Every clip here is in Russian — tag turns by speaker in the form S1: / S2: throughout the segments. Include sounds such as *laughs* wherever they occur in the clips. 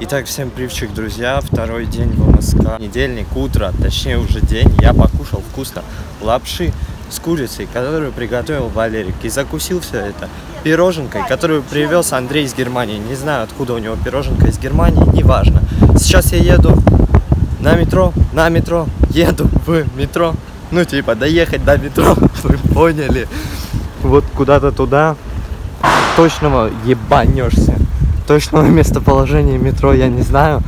S1: Итак, всем привчик, друзья. Второй день в МСК. Недельник, утро, точнее уже день. Я покушал вкусно лапши с курицей, которую приготовил Валерик. И закусил все это пироженкой, которую привез Андрей из Германии. Не знаю, откуда у него пироженка из Германии, неважно. Сейчас я еду на метро, на метро, еду в метро. Ну, типа, доехать до метро, *laughs* вы поняли. Вот куда-то туда. Точного ебанешься. Точного местоположения метро я не знаю.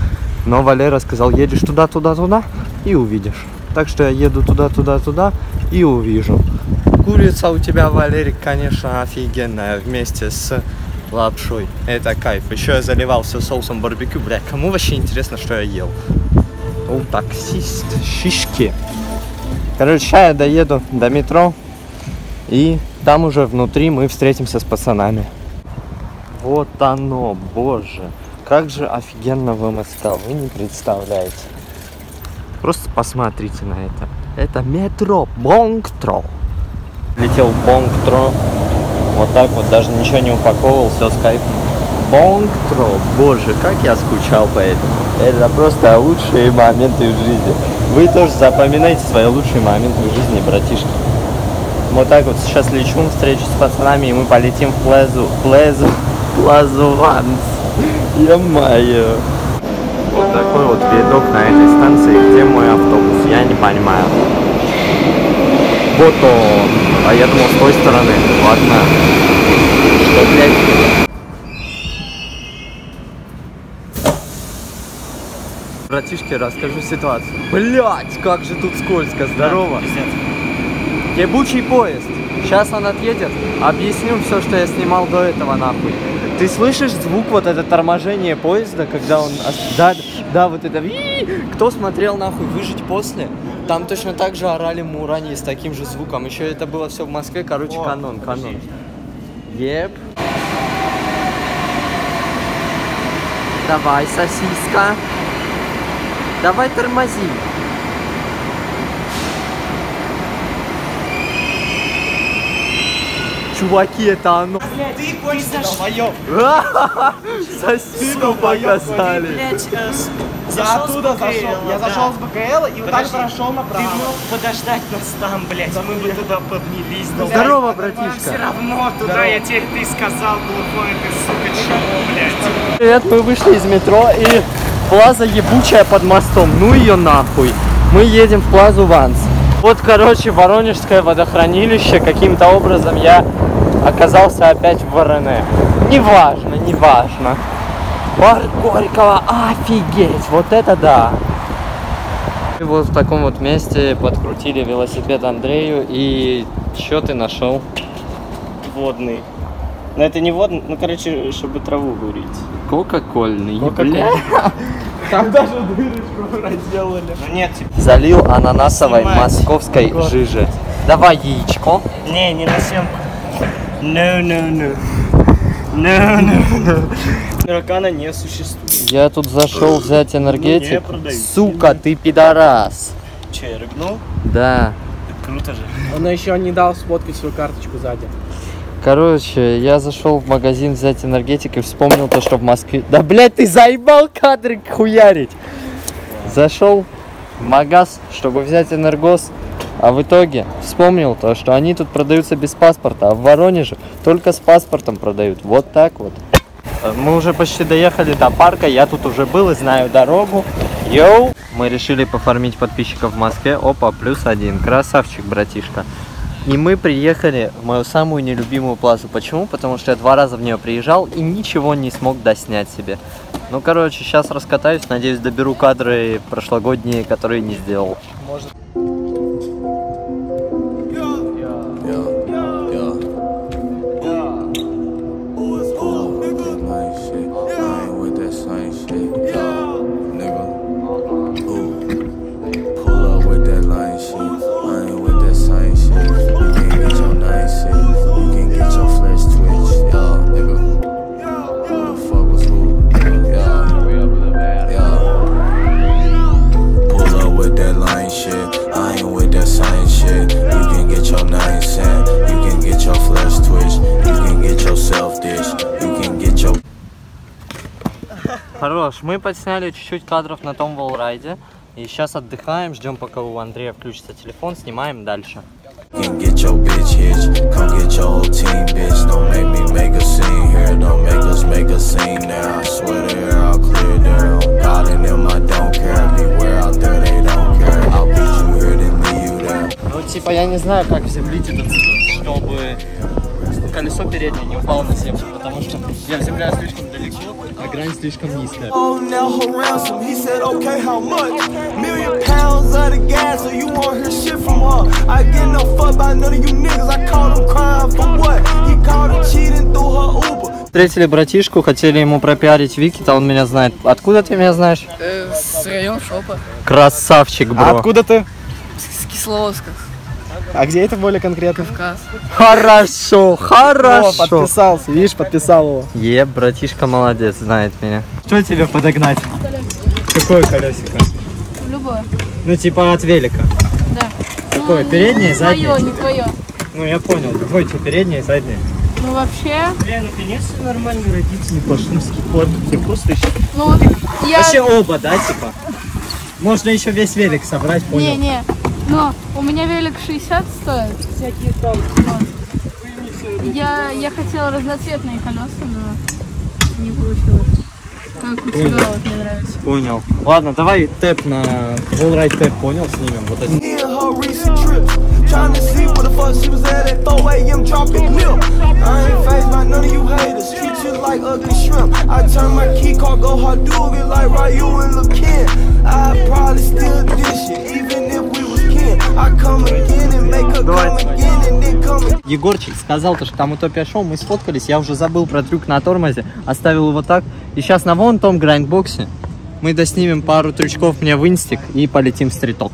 S1: Но Валера сказал, едешь туда, туда, туда и увидишь. Так что я еду туда, туда, туда и увижу. Курица у тебя, Валерик, конечно, офигенная вместе с лапшой. Это кайф. Еще я заливал все соусом барбекю. Бля, кому вообще интересно, что я ел? О, таксист, шишки. Короче, сейчас я доеду до метро. И там уже внутри мы встретимся с пацанами. Вот оно, боже. Как же офигенно в МСК, вы не представляете. Просто посмотрите на это. Это метро Бонгтро. Летел Бонгтро. Вот так вот, даже ничего не упаковывал, все скайп. Бонгтро. Боже, как я скучал по этому. Это просто лучшие моменты в жизни. Вы тоже запоминайте свои лучшие моменты в жизни, братишки. Вот так вот сейчас лечу, встречусь с пацанами, и мы полетим в Плезу. Плезу. Плазу Ванс. Ё-моё. Вот такой вот видок на этой станции. Где мой автобус? Я не понимаю. Вот он. А я думал с той стороны. Ладно. Что, блядь? Братишки, расскажу ситуацию. Блять, как же тут скользко. Здорово. Ебучий поезд. Сейчас он отъедет. Объясню все, что я снимал до этого, нахуй. Ты слышишь звук вот это торможение поезда, когда он... Да, да, вот это... Кто смотрел, нахуй, «Выжить после»? Там точно так же орали мурани с таким же звуком. Еще это было все в Москве. Короче, О, канон, канон. Еп. Давай, сосиска. Давай тормози. Чуваки, это оно.
S2: Ты долбоёб. *laughs*
S1: Сосину показали.
S2: э,
S3: Я оттуда зашел. Я зашел с БКЛ и вот так прошел
S2: Ты
S3: направо.
S2: мог подождать нас там, блядь, мы бы туда поднялись.
S1: Здорово,
S2: Все
S1: братишка.
S2: равно туда, я тебе ты сказал, глухой ты, сука, чего, блядь.
S1: Привет, мы вышли из метро и плаза ебучая под мостом. Ну ее нахуй. Мы едем в плазу Ванс. Вот, короче, Воронежское водохранилище. Каким-то образом я оказался опять в ВРН. Неважно, неважно. Парк Горького, офигеть, вот это да. И вот в таком вот месте подкрутили велосипед Андрею. И что ты нашел?
S3: Водный. Но это не водный, ну короче, чтобы траву курить.
S1: Кока-кольный,
S3: Кока-Кола.
S1: бля. *laughs*
S3: Там даже дырочку проделали. Ну нет, типа.
S1: Залил ананасовой
S3: Снимать.
S1: московской
S3: Год.
S1: жижи. Давай яичко.
S3: Не, не на съемку. No, no, no. No, no, no. Таракана не существует.
S1: Я тут зашел взять
S3: Ну, не
S1: энергетик. Сука, ты пидорас.
S3: Че, я рыгнул?
S1: Да.
S3: Круто же.
S4: Он еще не дал сфоткать свою карточку сзади.
S1: Короче, я зашел в магазин взять энергетик и вспомнил то, что в Москве... Да, блядь, ты заебал кадры хуярить. Зашел в магаз, чтобы взять энергос, а в итоге вспомнил то, что они тут продаются без паспорта, а в Воронеже только с паспортом продают. Вот так вот. Мы уже почти доехали до парка, я тут уже был и знаю дорогу. Йоу! Мы решили пофармить подписчиков в Москве. Опа, плюс один. Красавчик, братишка. И мы приехали в мою самую нелюбимую плазу. Почему? Потому что я два раза в нее приезжал и ничего не смог доснять себе. Ну, короче, сейчас раскатаюсь. Надеюсь, доберу кадры прошлогодние, которые не сделал.
S5: Like head. You can get your nine cent. You can get your flesh twitch. You can get yourself dish. You can get your...
S1: Хорош, мы подсняли чуть-чуть кадров на том волрайде. И сейчас отдыхаем, ждем, пока у Андрея включится телефон, снимаем дальше.
S5: Can get your bitch hitch, come get your whole team bitch Don't make me make a scene here, don't make us make a scene there I swear to her, I'll clear there God and them, I don't care Beware out there, they don't care I'll beat you here tonight
S1: ну, типа, я не знаю, как вземлить этот чтобы колесо переднее не упало на землю, потому что я вземляю слишком далеко, а грань слишком низкая.
S6: Oh. I get no fuck by none of you niggas. I caught him crying for what? He caught her cheating through her Uber.
S1: Встретили братишку, хотели ему пропиарить Вики, то он меня знает. Откуда ты меня знаешь?
S7: С района шопа.
S1: Красавчик, бро.
S3: А откуда ты?
S7: С Кисловска.
S3: А где это более конкретно?
S7: Кавказ.
S1: Хорошо,
S3: О,
S1: хорошо.
S3: подписался, видишь, подписал его.
S1: Е, братишка молодец, знает меня. Что тебе подогнать?
S3: Какое колесико?
S7: Любое.
S1: Ну, типа от велика.
S7: Да.
S1: Какое, переднее, заднее?
S7: Твое, не твое.
S1: Ну, я понял. Какое тебе переднее, заднее?
S7: Ну вообще,
S1: Бля, наконец-то нормальные родители пошли на скейтборд. Ты просто еще...
S7: ну я...
S1: Вообще оба, да, типа? Можно еще весь велик собрать, понял?
S7: Не, не. Но у меня велик 60 стоит.
S3: Всякие там.
S7: Я, я хотела разноцветные колеса, но не получилось. Как у тебя вот мне нравится.
S1: Понял. Ладно, давай тэп на... Wallride тэп, понял, снимем. Вот это.
S6: Trying to see where the fuck she was at at 4 a.m. dropping milk. I ain't phased by none of you haters. Treat you like ugly shrimp. I turn my key card, go hard, do it like Ryu and Lil' Kim. I probably still dish it, even
S1: Егорчик сказал, то, что там утопия шоу, мы сфоткались, я уже забыл про трюк на тормозе, оставил его так. И сейчас на вон том грайндбоксе мы доснимем пару трючков мне в инстик и полетим в стриток.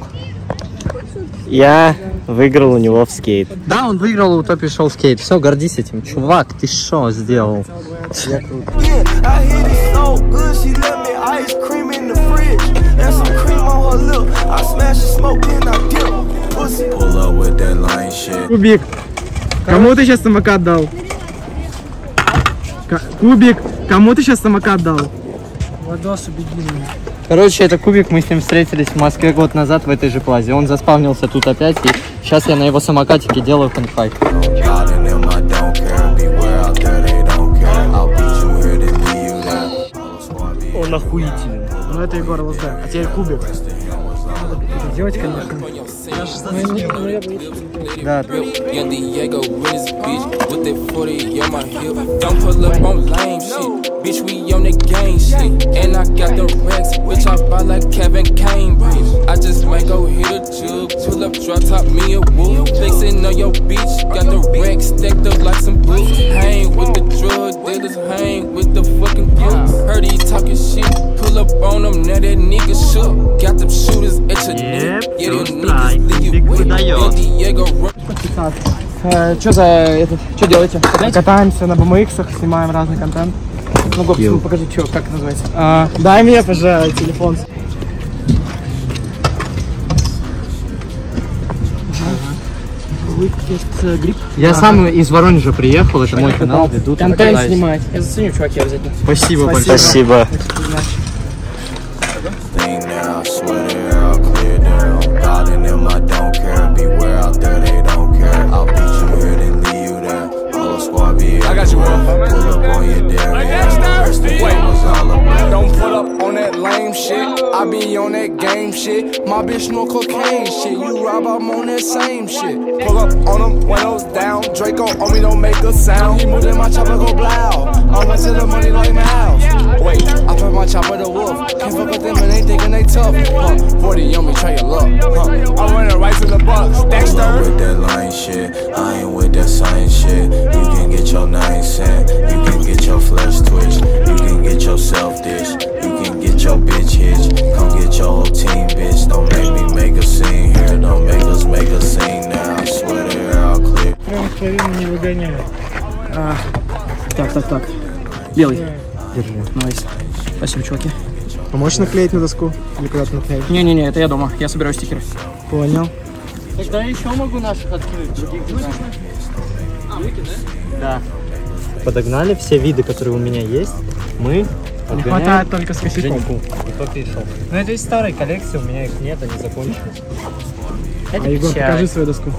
S2: Я выиграл у него в скейт.
S1: Да, он выиграл у утопии шоу скейт. Все, гордись этим. Чувак, ты что сделал?
S6: Yeah, I
S3: Кубик. Кому ты сейчас самокат дал? Кубик, кому ты сейчас самокат дал? Владосу беги.
S1: Короче, это кубик, мы с ним встретились в Москве год назад в этой же плазе. Он заспавнился тут опять, и сейчас я на его самокатике делаю
S5: be
S2: Он охуительный.
S3: Ну это Егор ЛСД, а теперь Кубик. Это делать, конечно.
S1: Да,
S8: Young Diego with his bitch, with that 40 on my hip. Don't pull up on lame shit, bitch. We on the gang shit, and I got the racks, which I buy like Kevin Cambridge. I just might go hit a jug, pull up, drop top me a whoop. Flexing on your bitch, got the racks stacked up like some boots. Hang with the drug dealers, hang with the fucking crooks. Heard he talking shit, pull up on them, now that nigga shook. Got them shooters at your neck, yeah, them niggas run.
S3: Что за этот, что делаете? Катаемся на BMX, снимаем разный контент. Ну, Гоп, ну, покажи, что, как это называется. А, дай мне, пожалуйста, телефон. Есть грипп.
S1: Я сам из Воронежа приехал, это мой канал,
S3: Контент снимать. Я заценю, чуваки, обязательно.
S1: Спасибо большое.
S2: Спасибо.
S5: Pull up on your was all.
S8: Don't put up on that lame shit. I be on that game shit. My bitch no cocaine shit. You rob, I'm on that same shit. Pull up on them, windows down. Draco on me, don't make a sound. He moved in my chopper, go blow. I went to the money like Mouse. Wait, I put my chopper the wolf. Can't fuck with them and they thinking they tough. Huh, 40 on me, try your luck. Huh, I'm running right to the bucks.
S5: Pull up
S8: Dexter.
S5: with that line shit. I ain't with that science shit. You can get your nine cent. You can get your flesh twitch. You can get yourself dish. You can get your bitch hitch. Come get your whole team, bitch. Don't make me make a scene here. Don't make us make a scene now. I swear the air, I'll clear.
S3: Прям половину не выгоняет. А, так, так, так. Белый. Держи. Nice. Спасибо, чуваки.
S4: А можешь наклеить на доску? Или куда-то наклеить?
S3: Не-не-не, это я дома. Я собираю стикеры.
S4: Понял.
S1: Тогда еще могу наших открыть. других дизайнеров. Да. Подогнали все виды, которые у меня есть. Мы
S4: Не хватает только с косяком.
S1: Ну это из старой коллекции, у меня их нет, они закончились.
S4: А, Егор, покажи свою доску.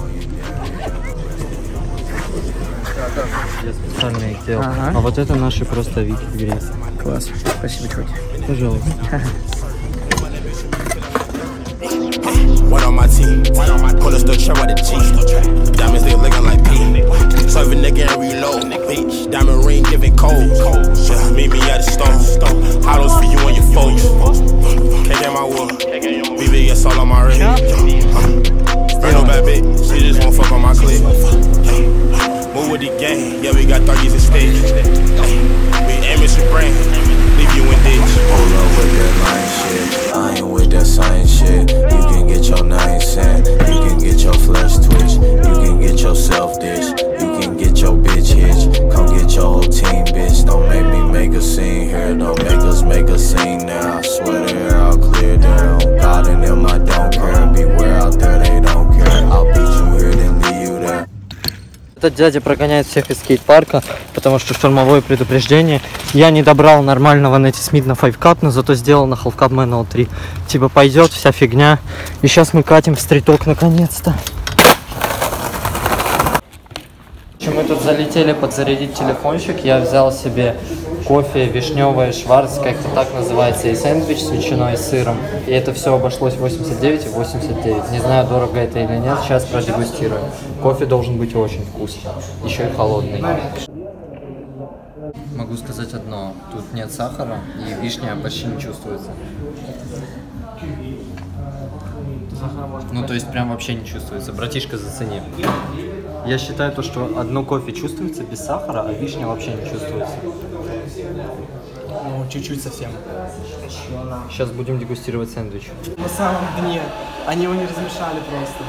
S1: Я специально их делал.
S4: Ага.
S1: А вот это наши просто Вики Грейс.
S4: Класс. Спасибо, чуваки.
S1: Пожалуйста.
S9: One on my team. Pull us the trap out the G. Diamonds, they looking like P. Serve a nigga and reload. Bitch, diamond ring giving cold. Yeah, meet me at the stone. Hollows for you and your foes. Can't get my wood. BB gets all on my ring. Ain't no bad bitch. She just won't fuck on my clip. Move with the gang. Yeah, we got 30s and stage. We aim at your brain. Leave you in ditch.
S5: Hold up with that line shit. I ain't with that science shit. You can get your nine cent. You can get your flesh twitch. You can get yourself dish.
S1: Этот дядя прогоняет всех из скейт-парка, потому что штурмовое предупреждение. Я не добрал нормального Нэти Смит на 5 но зато сделал на Half Cup Man 3. Типа пойдет вся фигня. И сейчас мы катим в стриток наконец-то. Мы тут залетели подзарядить телефончик, я взял себе кофе вишневое шварц, как-то так называется, и сэндвич с ветчиной и сыром. И это все обошлось 89 и 89. Не знаю, дорого это или нет, сейчас продегустируем. Кофе должен быть очень вкусный, еще и холодный. Могу сказать одно, тут нет сахара и вишня почти не чувствуется. Ну, то есть прям вообще не чувствуется. Братишка, зацени. Я считаю то, что одно кофе чувствуется без сахара, а вишня вообще не чувствуется.
S4: Ну, чуть-чуть совсем.
S1: Сейчас будем дегустировать сэндвич.
S4: На самом дне. Они его не размешали просто.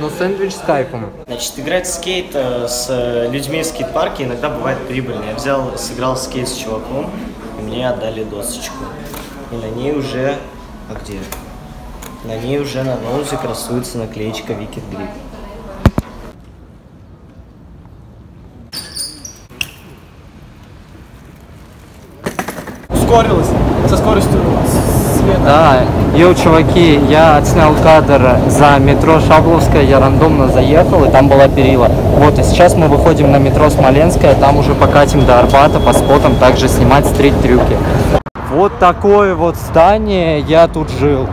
S1: Но сэндвич с кайфом.
S2: Значит, играть в скейт э, с людьми в скейт-парке иногда бывает прибыльно. Я взял, сыграл скейт с чуваком, и мне отдали досочку. И на ней уже... А где? На ней уже на ноузе красуется наклеечка Wicked Grip.
S4: Ускорилась. Со скоростью света.
S1: Да, йоу, чуваки, я отснял кадр за метро Шабловская, я рандомно заехал, и там была перила. Вот, и сейчас мы выходим на метро Смоленская, там уже покатим до Арбата по спотам, также снимать стрит-трюки. Вот такое вот здание, я тут жил.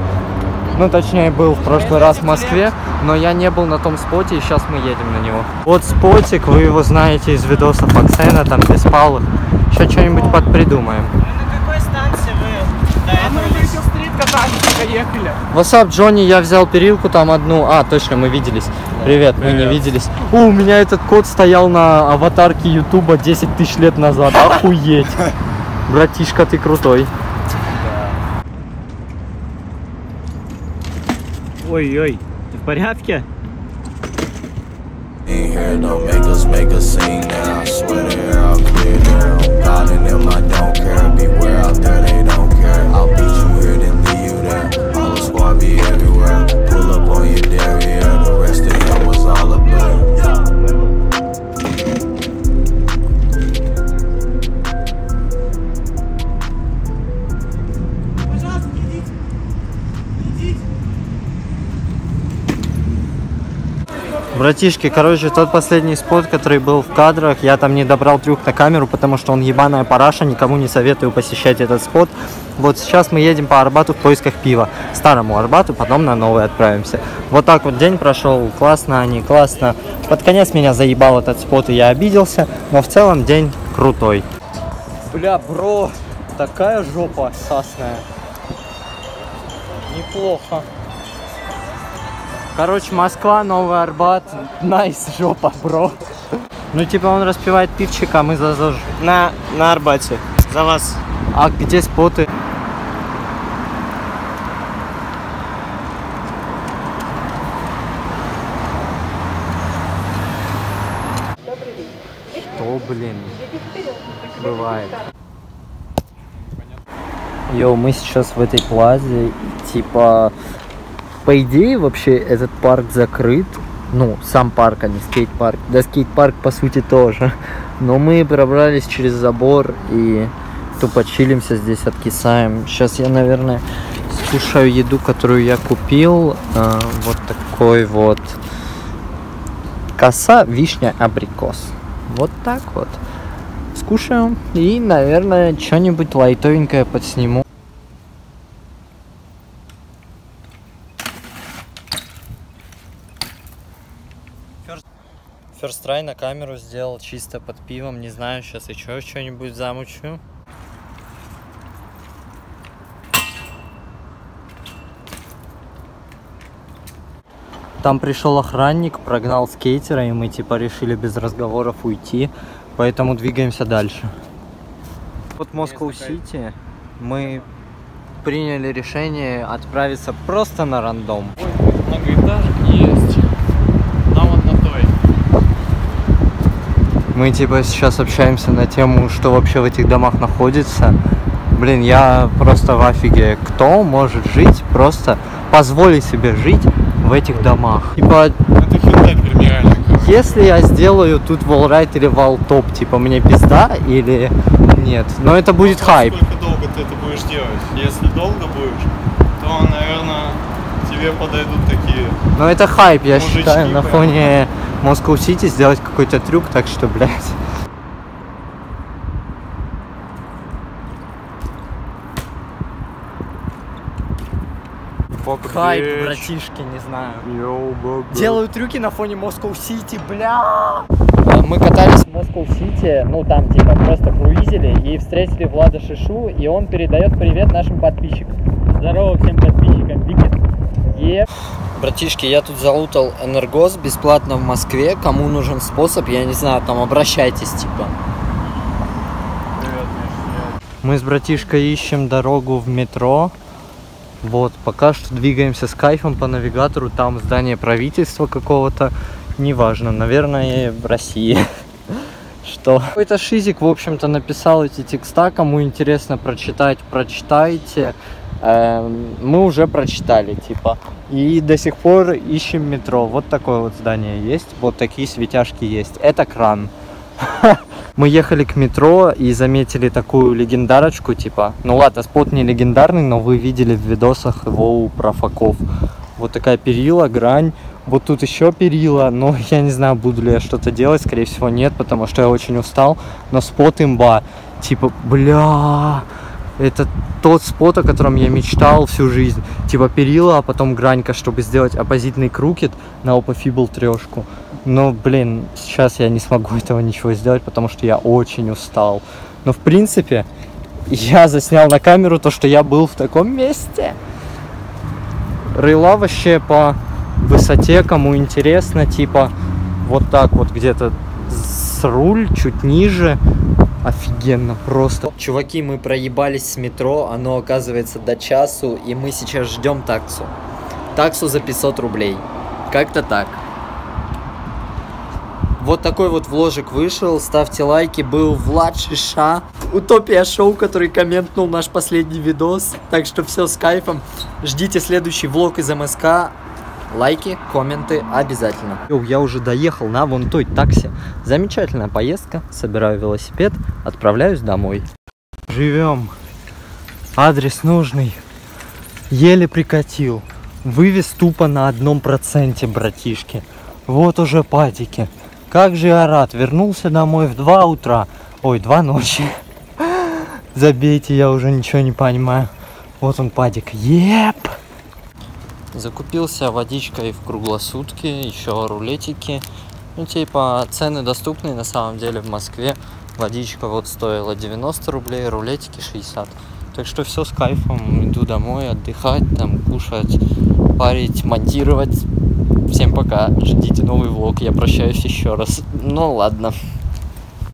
S1: Ну, точнее, был в прошлый раз в Москве, но я не был на том споте, и сейчас мы едем на него. Вот спотик, вы его знаете из видосов Аксена, там Беспалых. Сейчас что-нибудь подпридумаем.
S4: Катались, только ехали.
S1: Васап, Джонни, я взял перилку там одну. А, точно, мы виделись. Привет, мы не виделись. О, у меня этот код стоял на аватарке Ютуба 10 тысяч лет назад. Охуеть. Братишка, ты крутой.
S10: Ой-ой, ты в порядке?
S5: I'll beat you The be everywhere. Pull up on your derriere. The rest of them was all a blur.
S1: Братишки, короче, тот последний спот, который был в кадрах, я там не добрал трюк на камеру, потому что он ебаная параша, никому не советую посещать этот спот. Вот сейчас мы едем по Арбату в поисках пива. Старому Арбату, потом на новый отправимся. Вот так вот день прошел, классно они, классно. Под конец меня заебал этот спот, и я обиделся, но в целом день крутой. Бля, бро, такая жопа сасная. Неплохо. Короче, Москва, Новый Арбат, найс, жопа, бро. Ну, типа, он распивает пивчик, а мы за ЗОЖ.
S2: На, на Арбате. За вас.
S1: А где споты? Что, блин? Бывает. Йоу, мы сейчас в этой плазе, типа, по идее, вообще этот парк закрыт, Ну, сам парк, а не скейт-парк. Да, скейт-парк по сути тоже. Но мы пробрались через забор и тупо чилимся здесь, откисаем. Сейчас я, наверное, скушаю еду, которую я купил. А, вот такой вот коса, вишня, абрикос. Вот так вот. Скушаю и, наверное, что-нибудь лайтовенькое подсниму. First try на камеру сделал чисто под пивом. Не знаю, сейчас еще что-нибудь замучу. Там пришел охранник, прогнал скейтера, и мы типа решили без разговоров уйти. Поэтому двигаемся дальше. Вот Москва-Сити. Мы приняли решение отправиться просто на рандом.
S10: Многоэтажек есть. Нам вот на той.
S1: Мы типа сейчас общаемся на тему, что вообще в этих домах находится. Блин, я просто в офиге. Кто может жить, просто позволить себе жить в этих домах? Типа,
S10: Это Hyundai премиальный.
S1: если я сделаю тут волрайт или валтоп, типа мне пизда или нет? Но это будет хайп.
S10: Сколько долго ты это будешь делать? Если долго будешь, то, наверное, тебе подойдут такие.
S1: Но это хайп, я
S10: Мужички
S1: считаю, на фоне Сити сделать какой-то трюк, так что, блядь. Хайп, братишки, не знаю. Делаю трюки на фоне Москва Сити, бля. Мы катались в Москва Сити, ну там типа просто круизили и встретили Влада Шишу, и он передает привет нашим подписчикам. Здорово всем подписчикам, Викит. Еп. Братишки, я тут залутал энергоз бесплатно в Москве. Кому нужен способ, я не знаю, там обращайтесь, типа. Мы с братишкой ищем дорогу в метро. Вот, пока что двигаемся с кайфом по навигатору. Там здание правительства какого-то. Неважно, наверное, в России. *laughs* Что? Какой-то шизик, в общем-то, написал эти текста. Кому интересно прочитать, прочитайте. Эм, Мы уже прочитали, типа. И до сих пор ищем метро. Вот такое вот здание есть. Вот такие светяшки есть. Это кран. *laughs* Мы ехали к метро и заметили такую легендарочку, типа, ну ладно, спот не легендарный, но вы видели в видосах его у профаков. Вот такая перила, грань, вот тут еще перила, но *laughs* я не знаю, буду ли я что-то делать, скорее всего нет, потому что я очень устал, но спот имба, типа, бля, это тот спот, о котором я мечтал всю жизнь. Типа перила, а потом гранька, чтобы сделать оппозитный крукет на опофибл трешку. Но, блин, сейчас я не смогу *laughs* этого ничего сделать, потому что я очень устал. Но, в принципе, я заснял на камеру то, что я был в таком месте. Рыла вообще по высоте, кому интересно, типа вот так вот где-то с руль, чуть ниже. Офигенно, просто. Чуваки, мы проебались с метро, оно оказывается до часу, и мы сейчас ждем таксу. Таксу за 500 рублей. Как-то так. Вот такой вот вложик вышел. Ставьте лайки. Был Влад Шиша. Утопия Шоу, который комментнул наш последний видос. Так что все с кайфом. Ждите следующий влог из МСК. Лайки, комменты обязательно. Йоу, я уже доехал на вон той такси. Замечательная поездка. Собираю велосипед. Отправляюсь домой. Живем. Адрес нужный. Еле прикатил. Вывез тупо на одном проценте, братишки. Вот уже падики. Как же я рад. Вернулся домой в 2 утра. Ой, 2 ночи. *laughs* Забейте, я уже ничего не понимаю. Вот он падик. Еп! Закупился водичкой в круглосутки, еще рулетики. Ну, типа, цены доступные на самом деле в Москве. Водичка вот стоила 90 рублей, рулетики 60. Так что все с кайфом. Иду домой отдыхать, там кушать, парить, монтировать. Всем пока. Ждите новый влог. Я прощаюсь еще раз. Ну ладно.